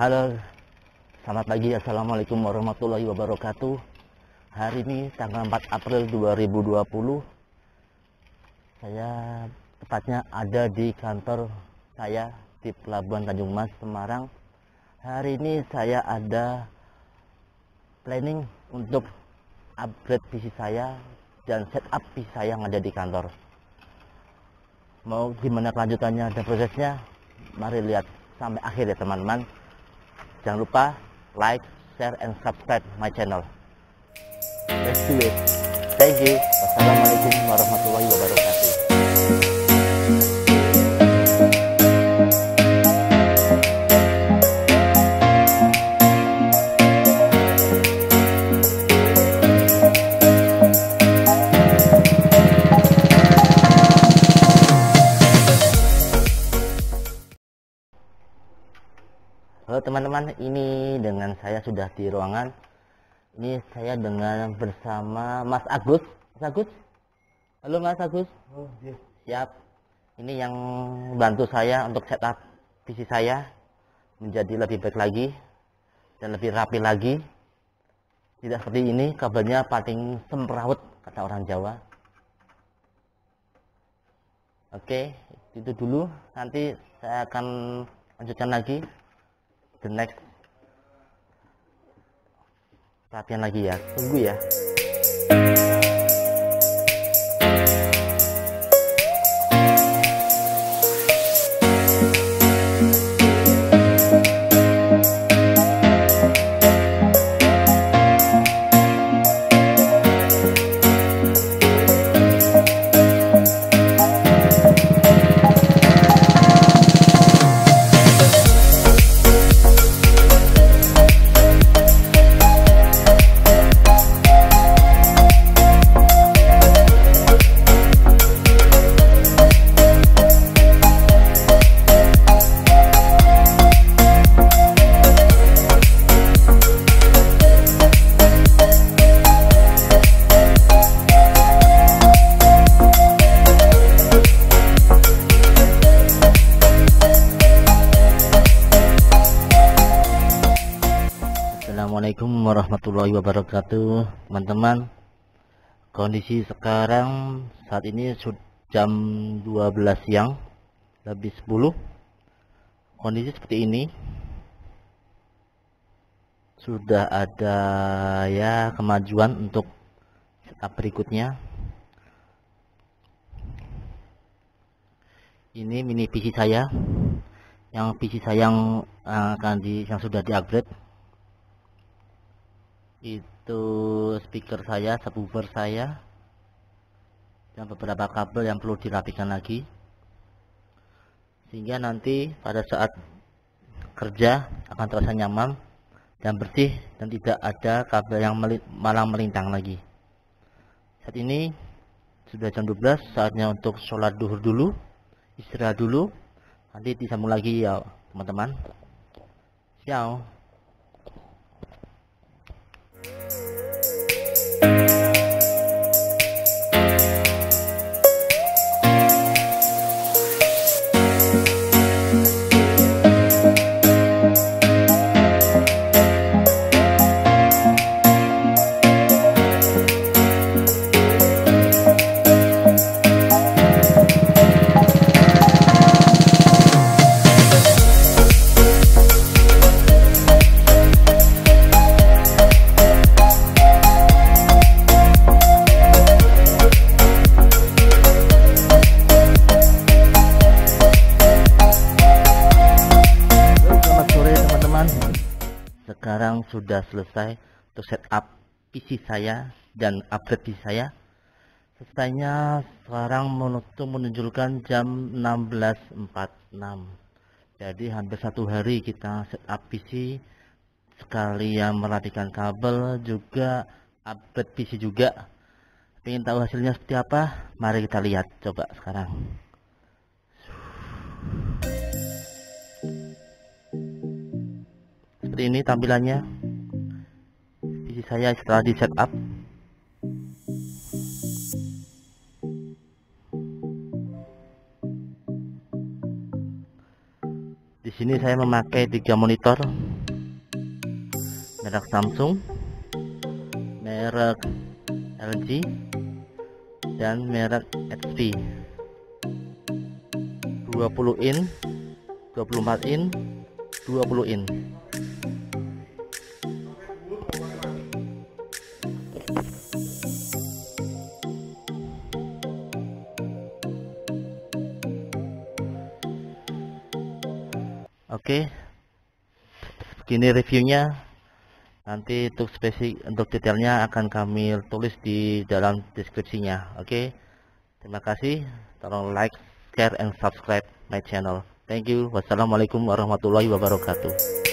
Selamat pagi, Assalamualaikum warahmatullahi wabarakatuh. Hari ini tanggal 4 April 2020 Saya tepatnya ada di kantor saya di Pelabuhan Tanjung Mas, Semarang. Hari ini saya ada planning untuk upgrade PC saya dan setup PC saya yang ada di kantor. Mau gimana kelanjutannya dan prosesnya? Mari lihat sampai akhir ya teman-teman Jangan lupa like, share, and subscribe my channel. Let's do it. Thank you. Wassalamualaikum warahmatullahi wabarakatuh. Teman-teman, ini dengan saya sudah di ruangan. Ini saya dengan bersama Mas Agus. Mas Agus? Halo Mas Agus. Oh, iya. Siap. Ini yang bantu saya untuk setup PC saya menjadi lebih baik lagi dan lebih rapi lagi. Tidak seperti ini, kabelnya paling semrawut kata orang Jawa. Oke, itu dulu. Nanti saya akan lanjutkan lagi the next latihan lagi ya. Tunggu ya Assalamualaikum warahmatullahi wabarakatuh teman-teman. Kondisi sekarang saat ini jam 12 siang lebih 10 kondisi seperti ini. Sudah ada ya kemajuan untuk setup berikutnya. Ini mini PC saya. Yang PC saya yang eh, akan di yang sudah di upgrade itu speaker saya, subwoofer saya. Dan beberapa kabel yang perlu dirapikan lagi. Sehingga nanti pada saat kerja akan terasa nyaman dan bersih dan tidak ada kabel yang meli malang melintang lagi. Saat ini sudah jam 12 saatnya untuk sholat duhur dulu istirahat dulu. Nanti disambung lagi ya teman-teman. Ciao Sekarang sudah selesai untuk setup PC saya dan upgrade PC saya. Selesainya sekarang menutup menunjukkan jam 16.46. Jadi hampir satu hari kita setup PC sekalian merapikan kabel juga upgrade PC juga. Pengen tahu hasilnya seperti apa? Mari kita lihat coba sekarang. Seperti ini tampilannya. PC saya setelah di setup di sini saya memakai tiga monitor. Merek Samsung merek LG dan merek HP 20 in 24 in 20 in Oke. Begini reviewnya. Nanti untuk spesifik untuk detailnya akan kami tulis di dalam deskripsinya. Oke. Terima kasih. Tolong like share and subscribe my channel. Thank you. Wassalamualaikum warahmatullahi wabarakatuh